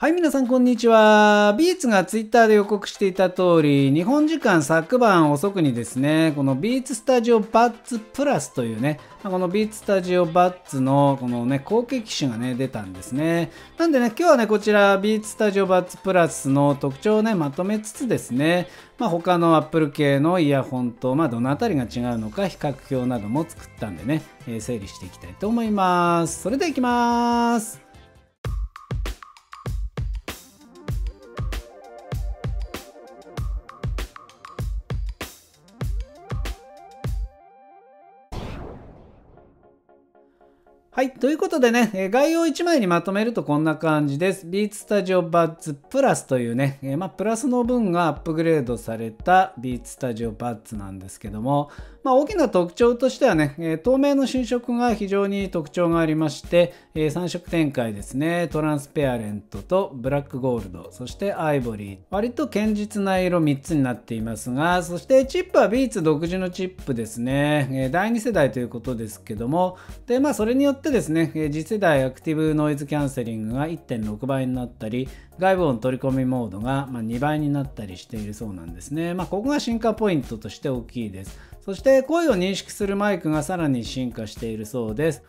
はい、皆さんこんにちは。ビーツがツイッターで予告していた通り、日本時間昨晩遅くにですね、このビーツスタジオバッツプラスというね、このビーツスタジオバッツのこのね、後継機種がね、出たんですね。なんでね、今日はね、こちらビーツスタジオバッツプラスの特徴をね、まとめつつですね、まあ、他のアップル系のイヤホンと、まあ、どのあたりが違うのか比較表なども作ったんでね、えー、整理していきたいと思います。それではいきます。はい。ということでね、概要1枚にまとめるとこんな感じです。ビーツスタジオバッツプラスというね、えまあ、プラスの分がアップグレードされたビーツスタジオバッツなんですけども、まあ、大きな特徴としてはね、透明の新色が非常に特徴がありまして、3色展開ですね、トランスペアレントとブラックゴールド、そしてアイボリー。割と堅実な色3つになっていますが、そしてチップはビーツ独自のチップですね、第2世代ということですけども、で、まあそれによってですね、次世代アクティブノイズキャンセリングが1.6倍になったり、外部音取り込みモードが2倍になったりしているそうなんですね。まあ、ここが進化ポイントとして大きいです。そして声を認識するマイクがさらに進化しているそうです。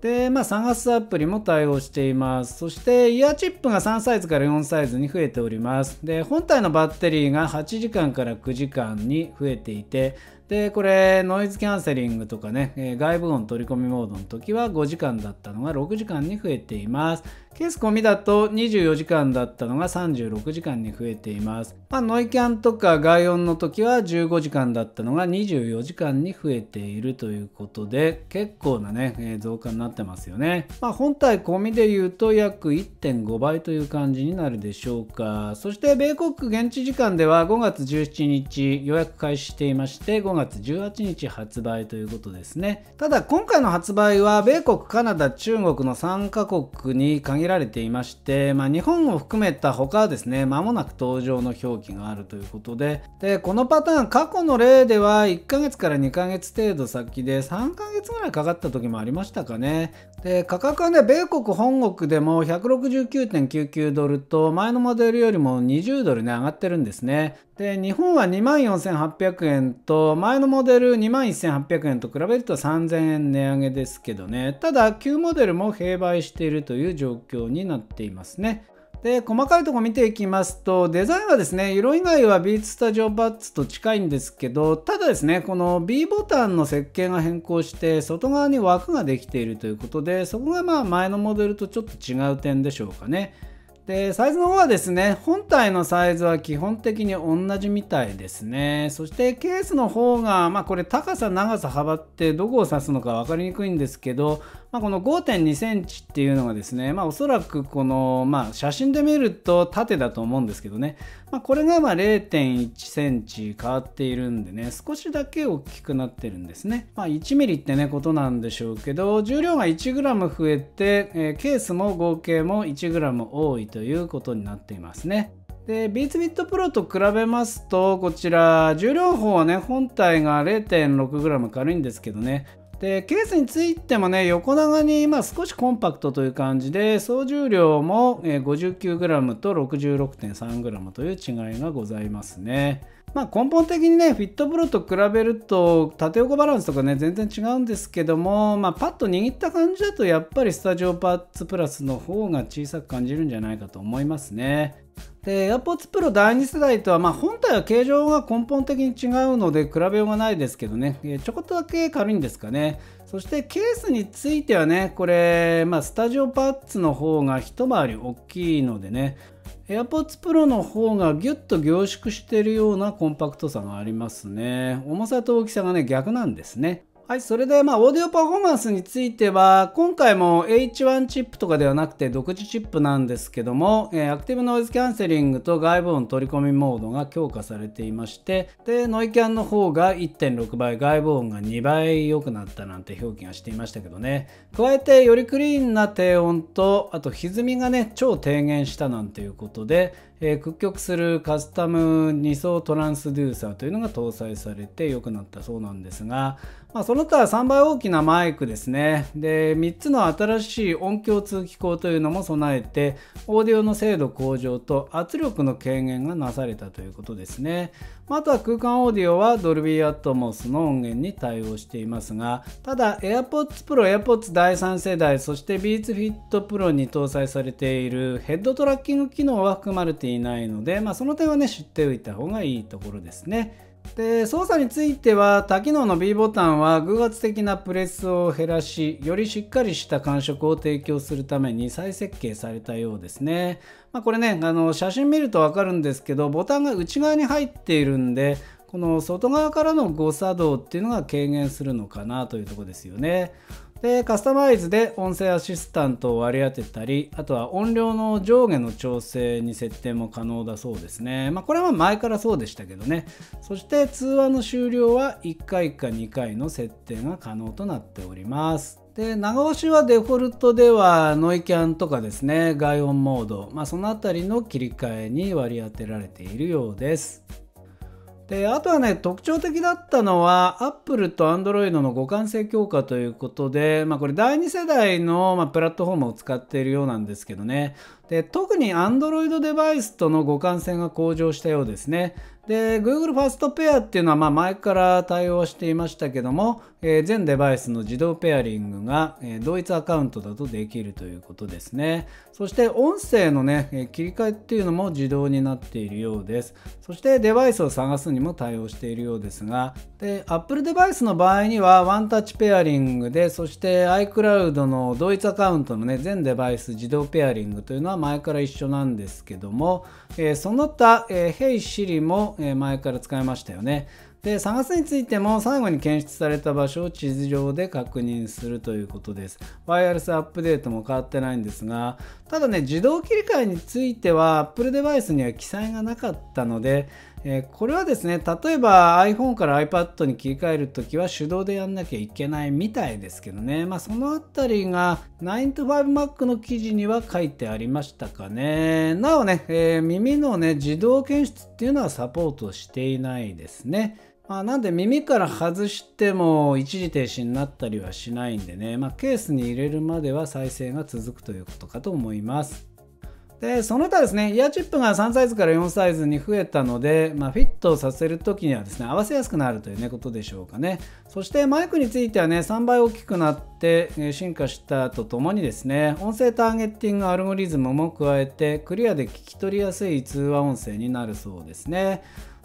で、まあ、探すアプリも対応しています。そして、イヤーチップが3サイズから4サイズに増えております。で、本体のバッテリーが8時間から9時間に増えていて、で、これ、ノイズキャンセリングとかね、え外部音取り込みモードの時は5時間だったのが6時間に増えています。ケース込みだと24時間だったのが36時間に増えています。まあ、ノイキャンとか外音の時は15時間だったのが24時間に増えているということで、結構なね、え増加になってますよね。まあ、本体込みで言うと約1.5倍という感じになるでしょうか。そして、米国現地時間では5月17日予約開始していまして、5月18日発売ということですね。ただ、今回の発売は米国、カナダ、中国の3カ国に限られていまして、まあ、日本を含めた他はですね、間もなく登場の表記があるということで、で、このパターン、過去の例では1ヶ月から2ヶ月程度先で3ヶ月ぐらいかかった時もありましたかね。で、価格はね、米国本国でも169.99ドルと前のモデルよりも20ドルね、上がってるんですね。で、日本は24,800円と、前のモデル21,800円と比べると3000円値上げですけどね。ただ、旧モデルも併売しているという状況になっていますね。で、細かいとこ見ていきますと、デザインはですね、色以外はビーツスタジオバッツと近いんですけど、ただですね、この B ボタンの設計が変更して、外側に枠ができているということで、そこがまあ前のモデルとちょっと違う点でしょうかね。で、サイズの方はですね、本体のサイズは基本的に同じみたいですね。そしてケースの方が、まあこれ高さ、長さ、幅ってどこを指すのか分かりにくいんですけど、まあ、この5.2センチっていうのがですね、まあ、おそらくこの、まあ、写真で見ると縦だと思うんですけどね、まあ、これがまあ0.1センチ変わっているんでね、少しだけ大きくなってるんですね。まあ、1ミリってね、ことなんでしょうけど、重量が 1g 増えて、ケースも合計も 1g 多いとということになっていますね。で、ビーツビットプロと比べますと、こちら、重量法はね、本体が 0.6g 軽いんですけどね、でケースについてもね横長にまあ少しコンパクトという感じで総重量も 59g と 66.3g という違いがございますね。まあ、根本的にねフィットプロと比べると縦横バランスとかね全然違うんですけども、まあ、パッと握った感じだとやっぱりスタジオパーツプラスの方が小さく感じるんじゃないかと思いますね。で AirPods Pro 第2世代とは、まあ、本体は形状が根本的に違うので比べようがないですけどね、ちょこっとだけ軽いんですかね。そしてケースについてはね、これ、まあ、スタジオパッツの方が一回り大きいのでね、AirPods Pro の方がギュッと凝縮しているようなコンパクトさがありますね。重さと大きさがね、逆なんですね。はい、それで、まあ、オーディオパフォーマンスについては、今回も H1 チップとかではなくて独自チップなんですけども、えー、アクティブノイズキャンセリングと外部音取り込みモードが強化されていまして、で、ノイキャンの方が1.6倍、外部音が2倍良くなったなんて表記がしていましたけどね。加えて、よりクリーンな低音と、あと歪みがね、超低減したなんていうことで、えー、屈曲するカスタム2層トランスデューサーというのが搭載されて良くなったそうなんですが、まあ、その他3倍大きなマイクですね。で、3つの新しい音響通気口というのも備えて、オーディオの精度向上と圧力の軽減がなされたということですね。あとは空間オーディオはドルビーアットモスの音源に対応していますが、ただ AirPods Pro、AirPods 第3世代、そして Beats Fit Pro に搭載されているヘッドトラッキング機能は含まれていないので、まあ、その点はね、知っておいた方がいいところですね。で操作については多機能の B ボタンは偶発的なプレスを減らしよりしっかりした感触を提供するために再設計されたようですね、まあ、これねあの写真見ると分かるんですけどボタンが内側に入っているんでこの外側からの誤作動っていうのが軽減するのかなというとこですよね。でカスタマイズで音声アシスタントを割り当てたりあとは音量の上下の調整に設定も可能だそうですね。まあこれは前からそうでしたけどね。そして通話の終了は1回か2回の設定が可能となっております。で長押しはデフォルトではノイキャンとかですね。外音モード、まあ、その辺りの切り替えに割り当てられているようです。であとはね特徴的だったのはアップルとアンドロイドの互換性強化ということで、まあ、これ第2世代の、まあ、プラットフォームを使っているようなんですけどね。で特にアンドロイドデバイスとの互換性が向上したようですね。で Google ファーストペアっていうのはまあ前から対応していましたけども、えー、全デバイスの自動ペアリングが、えー、同一アカウントだとできるということですね。そして音声のね、えー、切り替えっていうのも自動になっているようです。そしてデバイスを探すにも対応しているようですがで Apple デバイスの場合にはワンタッチペアリングでそして iCloud の同一アカウントのね全デバイス自動ペアリングというのは前から一緒なんですけども、えー、その他、えー、Hey Siri も、え、前から使いましたよね。で探すについても最後に検出された場所を地図上で確認するということです。ワイヤレスアップデートも変わってないんですが、ただね、自動切り替えについては Apple デバイスには記載がなかったので、え、これはですね、例えば iPhone から iPad に切り替えるときは手動でやんなきゃいけないみたいですけどね、まあ、そのあたりが 9to5Mac の記事には書いてありましたかね。なおね、えー、耳のね、自動検出っていうのはサポートしていないですね。まあ、なんで耳から外しても一時停止になったりはしないんでね、まあ、ケースに入れるまでは再生が続くということかと思います。でその他ですねイヤーチップが3サイズから4サイズに増えたので、まあ、フィットさせるときにはですね合わせやすくなるという、ね、ことでしょうかね。そしてマイクについてはね3倍大きくなって進化したとともにですね音声ターゲッティングアルゴリズムも加えてクリアで聞き取りやすい通話音声になるそうですね。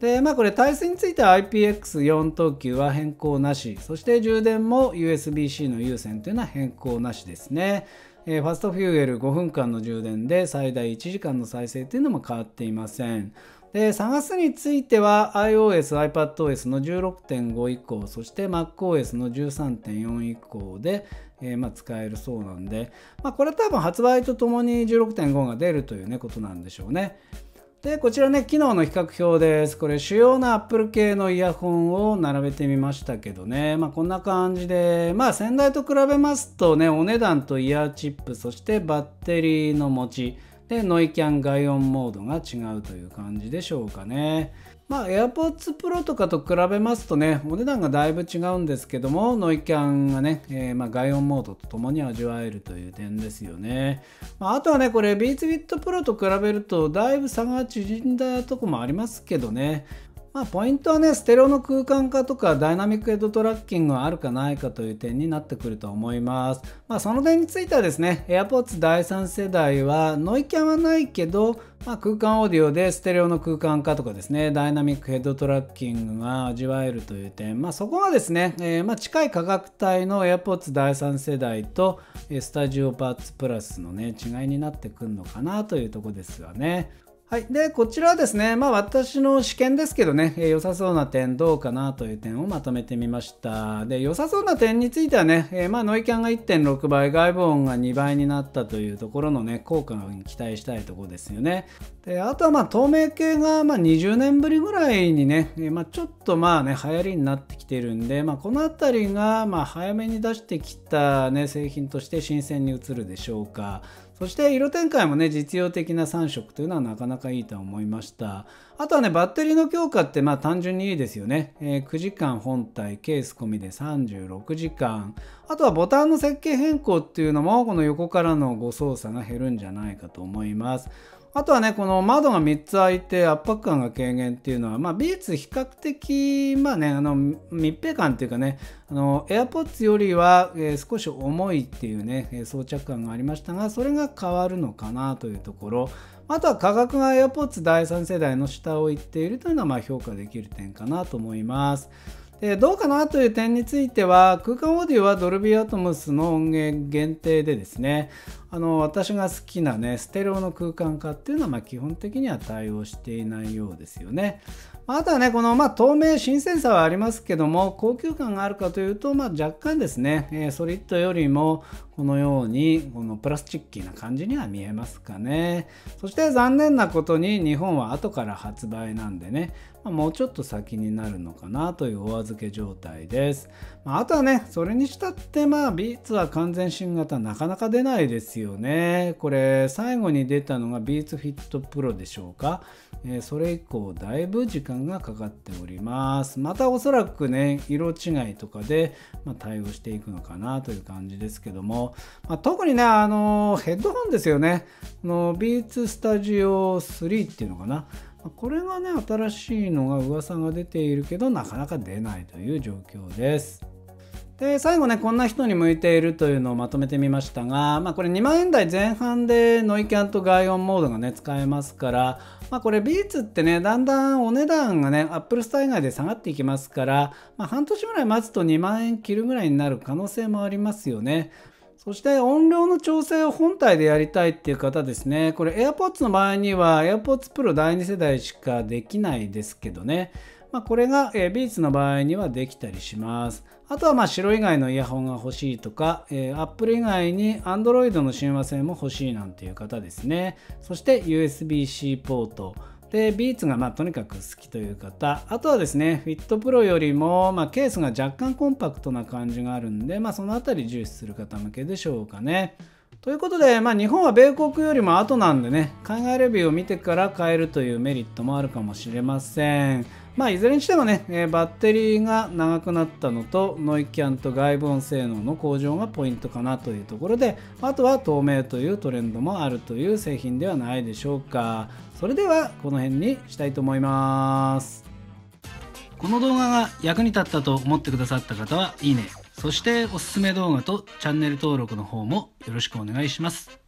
でまあこれ対数については IPX4 等級は変更なし。そして充電も USB-C の有線というのは変更なしですね。えー、ファストフューエル5分間の充電で最大1時間の再生というのも変わっていません。で、探すについては iOS、iPadOS の16.5以降、そして MacOS の13.4以降で、えー、まあ、使えるそうなんで、まあ、これは多分発売とともに16.5が出るというね、ことなんでしょうね。で、こちらね、機能の比較表です。これ、主要な Apple 系のイヤホンを並べてみましたけどね、まあ、こんな感じで、まあ、先代と比べますとね、お値段とイヤーチップ、そしてバッテリーの持ち、で、ノイキャン外音モードが違うという感じでしょうかね。まあ、AirPods Pro とかと比べますとね、お値段がだいぶ違うんですけども、ノイキャンがね、えー、まあ外音モードとともに味わえるという点ですよね。まあ、あとはね、これ Beats Bit Pro と比べると、だいぶ差が縮んだとこもありますけどね、まあ、ポイントはね、ステレオの空間化とかダイナミックヘッドトラッキングがあるかないかという点になってくると思います。まあ、その点についてはですね、AirPods 第3世代はノイキャンはないけど、まあ、空間オーディオでステレオの空間化とかですね、ダイナミックヘッドトラッキングが味わえるという点、まあ、そこがですね、えー、まあ近い価格帯の AirPods 第3世代とスタジオパーツプラスのね、違いになってくるのかなというとこですがね。はい。で、こちらはですね、まあ私の試験ですけどね、えー、良さそうな点どうかなという点をまとめてみました。で、良さそうな点についてはね、えー、まあノイキャンが1.6倍、外部音が2倍になったというところのね、効果に期待したいところですよね。で、あとはまあ透明系がまあ20年ぶりぐらいにね、えー、まあちょっとまあね、流行りになってきてるんで、まあこのあたりがまあ早めに出してきたね、製品として新鮮に映るでしょうか。そして色展開もね、実用的な3色というのはなかなかいいと思いました。あとはね、バッテリーの強化ってまあ単純にいいですよね。えー、9時間本体、ケース込みで36時間。あとはボタンの設計変更っていうのも、この横からの誤操作が減るんじゃないかと思います。あとはね、この窓が3つ開いて圧迫感が軽減っていうのは、まあ、ビーツ比較的、まあね、あの密閉感っていうかね、あの AirPods よりは、えー、少し重いっていうね、装着感がありましたが、それが変わるのかなというところ。あとは価格が AirPods 第3世代の下を行っているというのは、ま、評価できる点かなと思います。でどうかなという点については空間オーディオはドルビーアトムスの音源限定でですねあの私が好きなねステレオの空間化っていうのはま基本的には対応していないようですよね。あとはね、この、まあ、透明、新鮮さはありますけども、高級感があるかというと、まあ、若干ですね、えー、ソリッドよりも、このように、このプラスチッキーな感じには見えますかね。そして残念なことに、日本は後から発売なんでね、まあ、もうちょっと先になるのかなというお預け状態です。まあ、あとはね、それにしたって、まあ、ビーツは完全新型なかなか出ないですよね。これ、最後に出たのがビーツフィットプロでしょうか。えー、それ以降、だいぶ時間がかかっております。またおそらくね、色違いとかで、ま、対応していくのかなという感じですけども、まあ、特にね、あのヘッドホンですよね。のビーツスタジオ3っていうのかな。これがね、新しいのが噂が出ているけど、なかなか出ないという状況です。で最後ねこんな人に向いているというのをまとめてみましたが、まあ、これ2万円台前半でノイキャンと外音モードがね使えますから、まあ、これビーツってねだんだんお値段がねアップルスター以外で下がっていきますから、まあ、半年ぐらい待つと2万円切るぐらいになる可能性もありますよね。そして音量の調整を本体でやりたいっていう方ですね。これ AirPods の場合には AirPods Pro 第2世代しかできないですけどね。まあ、これが、えー、ビーツの場合にはできたりします。あとはまあ白以外のイヤホンが欲しいとか、えー、Apple 以外に Android の親和性も欲しいなんていう方ですね。そして USB-C ポート。で、ビーツがまあとにかく好きという方、あとはですね、フィットプロよりも、まあ、ケースが若干コンパクトな感じがあるんで、まあ、そのあたり重視する方向けでしょうかね。ということで、まあ、日本は米国よりも後なんでね、海外レビューを見てから買えるというメリットもあるかもしれません。まあ、いずれにしてもね、えー、バッテリーが長くなったのと、ノイキャンと外部音性能の向上がポイントかなというところで、あとは透明というトレンドもあるという製品ではないでしょうか。それでは、この辺にしたいと思います。この動画が役に立ったと思ってくださった方は、いいね。そして、おすすめ動画とチャンネル登録の方もよろしくお願いします。